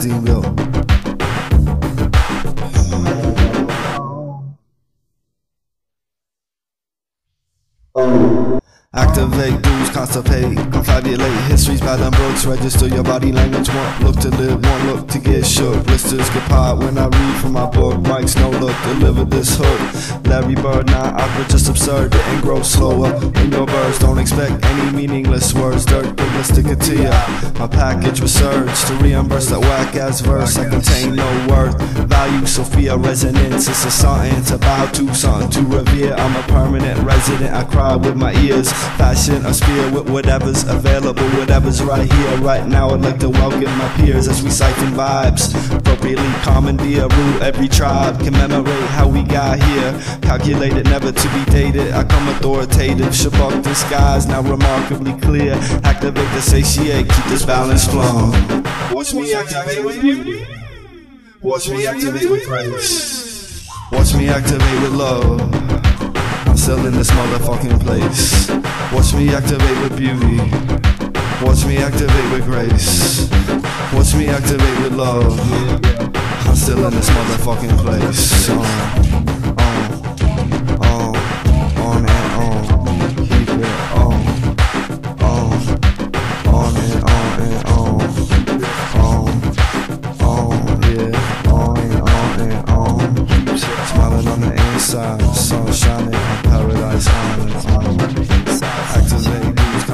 Deanville. Activate, dues, constipate, confabulate. Histories by them books, register your body language. One look to live, one look to get shook. Blisters get popped when I read from my book. Mike's no look, deliver this hook. Larry Bird, not awkward, just absurd. And grow slower. In your verse Don't expect any meaningless words. Dirt, it to ya. My package surged to reimburse that whack-ass verse. I contain no worth, value, Sophia resonance. It's a something to bow to, something to revere. I'm a permanent resident, I cry with my ears Fashion a spear with whatever's available, whatever's right here, right now. I'd like to welcome my peers as we siphon vibes. Appropriately commandeer, rule every tribe, commemorate how we got here. Calculated, never to be dated. I come authoritative, shabak skies, now remarkably clear. Activate the satiate, keep this balance flowing. Watch me activate with beauty. Watch me activate with grace. Watch me activate with love. I'm still in this motherfucking place. Watch me activate with beauty. Watch me activate with grace. Watch me activate with love. I'm still in this motherfucking place. On, sun, sun shining on Paradise Island. Activate these